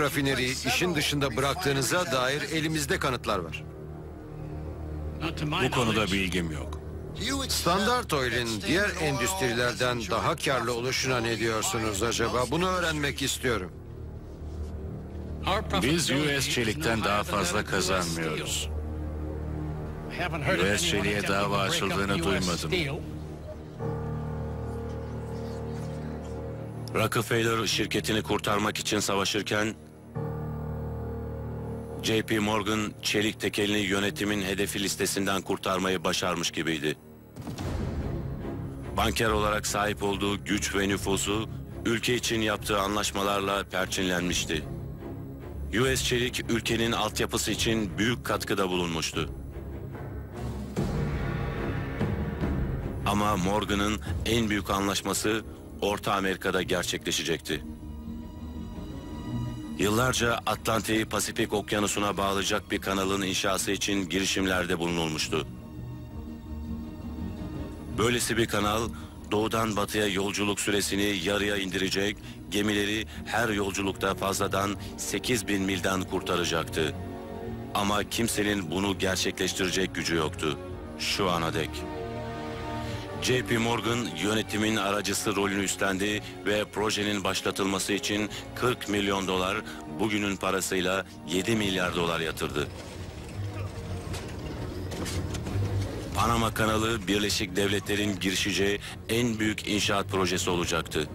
rafineriyi işin dışında bıraktığınıza dair elimizde kanıtlar var. Bu konuda bilgim yok. Standart Oil'in diğer endüstrilerden daha karlı oluşuna ne diyorsunuz acaba? Bunu öğrenmek istiyorum. Biz US Çelik'ten daha fazla kazanmıyoruz. US Çelik'e dava açıldığını duymadım. Rockefeller şirketini kurtarmak için savaşırken JP Morgan çelik tekelini yönetimin hedefi listesinden kurtarmayı başarmış gibiydi. Banker olarak sahip olduğu güç ve nüfusu ülke için yaptığı anlaşmalarla perçinlenmişti. US Çelik ülkenin altyapısı için büyük katkıda bulunmuştu. Ama Morgan'ın en büyük anlaşması Orta Amerika'da gerçekleşecekti. Yıllarca Atlantik'i Pasifik Okyanusu'na bağlayacak bir kanalın inşası için girişimlerde bulunulmuştu. Böylesi bir kanal doğudan batıya yolculuk süresini yarıya indirecek, gemileri her yolculukta fazladan 8 bin milden kurtaracaktı. Ama kimsenin bunu gerçekleştirecek gücü yoktu. Şu ana dek. JP Morgan yönetimin aracısı rolünü üstlendi ve projenin başlatılması için 40 milyon dolar bugünün parasıyla 7 milyar dolar yatırdı. Panama kanalı Birleşik Devletler'in girişeceği en büyük inşaat projesi olacaktı.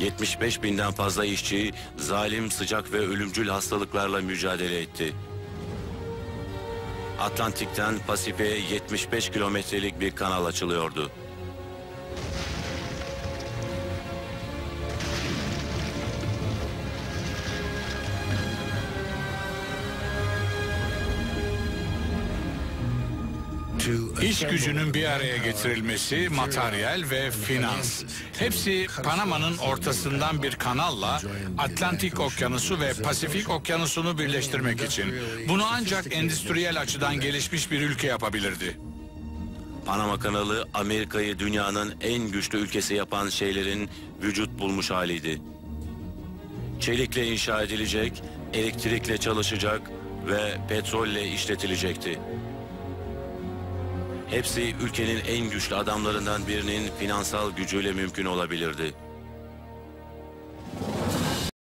75 binden fazla işçi zalim, sıcak ve ölümcül hastalıklarla mücadele etti. Atlantik'ten Pasifik'e 75 kilometrelik bir kanal açılıyordu. İş gücünün bir araya getirilmesi, materyal ve finans. Hepsi Panama'nın ortasından bir kanalla Atlantik Okyanusu ve Pasifik Okyanusu'nu birleştirmek için. Bunu ancak endüstriyel açıdan gelişmiş bir ülke yapabilirdi. Panama kanalı Amerika'yı dünyanın en güçlü ülkesi yapan şeylerin vücut bulmuş haliydi. Çelikle inşa edilecek, elektrikle çalışacak ve petrolle işletilecekti. Hepsi ülkenin en güçlü adamlarından birinin finansal gücüyle mümkün olabilirdi.